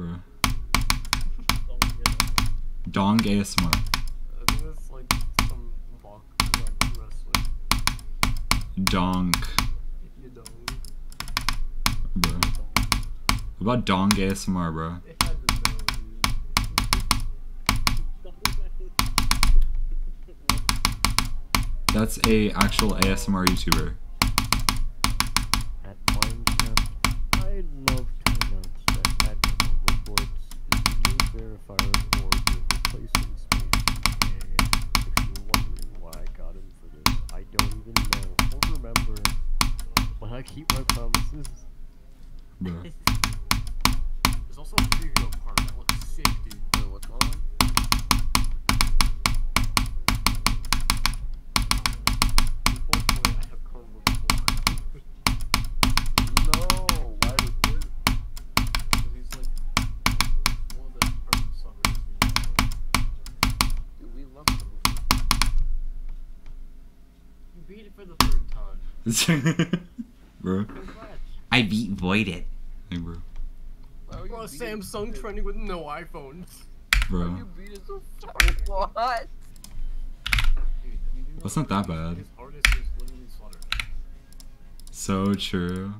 Bro. Dong ASMR. Like like. Donk. Bro. What about Dong ASMR, bro? That's a actual ASMR YouTuber. Even know or remember, but I keep my promises. Bro. There's also a You beat it for the third time. bro. I beat Voided. Hey, bro. Bro, you Samsung trending with no iPhones. Bro. you beat it so far? What? Dude, you do That's not that bad. His hardest is literally Slaughterhouse. So true.